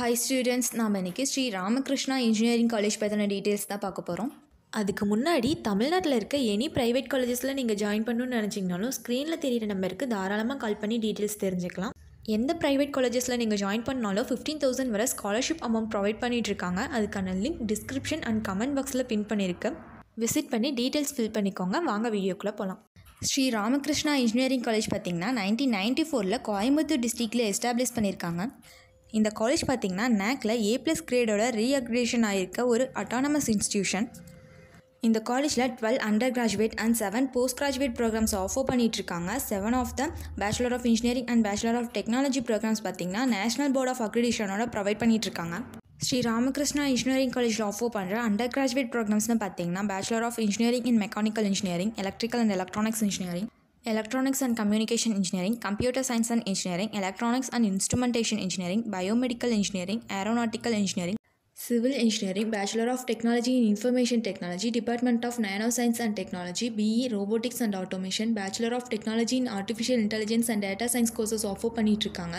Hi students நாம் இன்றைக்கி Sri Ramakrishna engineering college பற்றின டீட்டெயில்ஸ் தான் பார்க்க போகிறோம் அதுக்கு முன்னாடி தமிழ்நாட்டில் இருக்க எனி ப்ரைவேட் காலேஜஸில் நீங்கள் ஜாயின் பண்ணணும்னு நினச்சிங்கனாலும் ஸ்க்ரீனில் தெரியிற நம்பருக்கு தாராளமாக கால் பண்ணி டீட்டெயில்ஸ் தெரிஞ்சுக்கலாம். எந்த ப்ரைவேட் காலேஜஸில் நீங்கள் ஜாயின் பண்ணாலும் ஃபிஃப்டீன் தௌசண்ட் வரை ஸ்காலர்ஷிப் அமௌண்ட் ப்ரொவைட் பண்ணிகிட்ருக்காங்க இருக்காங்க. அதுக்கான லிங்க் டிஸ்கிரிப்ஷன் அண்ட் கமெண்ட் பாக்ஸில் பின் பண்ணியிருக்கு விசிட் பண்ணி டீட்டெயில்ஸ் ஃபில் பண்ணிக்கோங்க. வாங்க வீடியோக்குள்ளே போகலாம் ஸ்ரீ ராமகிருஷ்ணா இன்ஜினியரிங் காலேஜ் பார்த்திங்கன்னா நைன்டீன் நைன்ட்டி ஃபோரில் கோயம்புத்தூர் டிஸ்ட்ரிக்டில் எஸ்டாப்ளிஷ் பண்ணியிருக்காங்க. இந்த காலேஜ் பார்த்திங்கன்னா நேக்கில் ஏ ப்ளஸ் கிரேடோட ரீஅக்ரேஷன் ஆகிருக்க ஒரு அட்டானமஸ் இன்ஸ்டியூஷன் இந்த காலேஜில் twelve undergraduate and seven postgraduate programmes offer பண்ணிகிட்ருக்காங்க seven of the bachelor of engineering and bachelor of technology programmes பார்த்திங்கன்னா நேஷனல் போர்ட் ஆஃப் அக்ரிடிஷனோட ப்ரொவைட் பண்ணிகிட்ருக்காங்க ஸ்ரீ ராமகிருஷ்ணா இன்ஜினியரிங் காலேஜில் ஆஃபர் பண்ணுற அண்டர் கிராஜுவேட் ப்ரோக்ராம்ஸ்னு பார்த்தீங்கன்னா bachelor of engineering in mechanical engineering electrical and electronics engineering electronics and communication engineering computer science and engineering electronics and instrumentation engineering biomedical engineering aeronautical engineering civil engineering bachelor of technology in information technology department of nano science and technology BE robotics and automation bachelor of technology in artificial intelligence and data science courses offer பண்ணிகிட்ருக்காங்க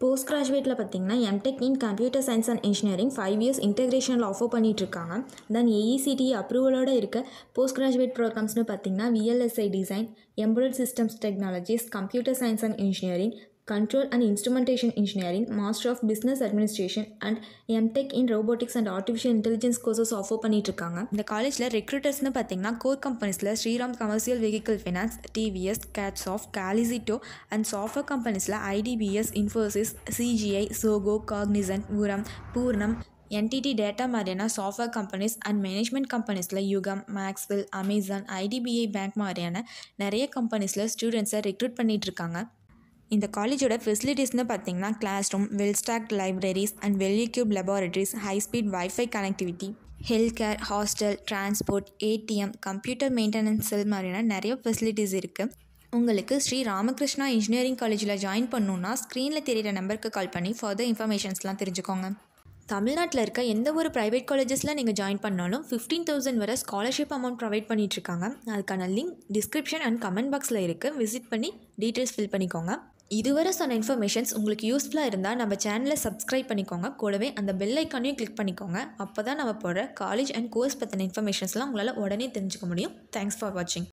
post கிராஜுவேட்டில் பார்த்தீங்கன்னா M Tech in computer science and engineering five years இன்டெகிரேஷனில் offer பண்ணிகிட்ருக்காங்க then AICTE அப்ரூவலோட இருக்க post graduate ப்ரோக்ராம்ஸ்னு பார்த்தீங்கன்னா VLSI design embedded systems technologies computer science and engineering control and instrumentation engineering master of business administration and M Tech in robotics and artificial intelligence courses offer பண்ணிட்டு இருக்காங்க இந்த காலேஜில் ரெக்ரூட்டர்ஸ்னு பார்த்தீங்கன்னா கோர் கம்பெனிஸில் Shriram commercial vehicle finance TVS Gates ஆஃப் கேலிசிட்டோ and software கம்பெனிஸில் IDBS Infosys CGI Zoho Cognizant உரம் பூர்ணம் என்டிடி டேட்டா மாதிரியான சாஃப்ட்வேர் கம்பெனிஸ் அண்ட் மேனேஜ்மெண்ட் கம்பெனிஸில் யுகம் மேக்ஸ்வெல் அமேசான் ஐடிபிஐ பேங்க் மாதிரியான நிறைய கம்பெனிஸில் ஸ்டூடெண்ட்ஸை ரெக்ரூட் பண்ணிகிட்டு இருக்காங்க இந்த காலேஜோட ஃபெசிலிட்டிஸ்னு பார்த்தீங்கன்னா class room well stocked libraries and well equipped laboratories high speed wifi connectivity health care hostel transport ATM computer maintenance cell மாதிரியான நிறைய ஃபெசிலிட்டிஸ் இருக்குது உங்களுக்கு ஸ்ரீ ராமகிருஷ்ணா இன்ஜினியரிங் காலேஜில் ஜாயின் பண்ணணுன்னா ஸ்க்ரீனில் தெரியிற நம்பருக்கு கால் பண்ணி ஃபர்தர் இன்ஃபர்மேஷன்ஸ்லாம் தெரிஞ்சுக்கோங்க. தமிழ்நாட்டில் இருக்க எந்த ஒரு ப்ரைவேட் காலேஜஸில் நீங்கள் ஜாயின் பண்ணாலும் ஃபிஃப்டீன் தௌசண்ட் வரை ஸ்காலர்ஷிப் அமௌண்ட் ப்ரொவைட் பண்ணிகிட்ருக்காங்க அதுக்கான லிங்க் டிஸ்கிரிப்ஷன் அண்ட் கமெண்ட் பாக்ஸில் இருக்குது விசிட் பண்ணி டீட்டெயில்ஸ் ஃபில் பண்ணிக்கோங்க. இதுவரை சொன்ன இன்ஃபர்மேஷன்ஸ் உங்களுக்கு யூஸ்ஃபுல்லாக இருந்தால் நம்ம சேனலை சப்ஸ்கிரைப் பண்ணிக்கோங்க. கூடவே அந்த பெல் ஐக்கானையும் கிளிக் பண்ணிக்கோங்க. அப்போ தான் நம்ம போடுற காலேஜ் அண்ட் கோர்ஸ் பற்றின இன்ஃபர்மேஷன்ஸ்லாம் உங்களால் உடனே தெரிஞ்சுக்க முடியும். தேங்க்ஸ் ஃபார் வாட்சிங்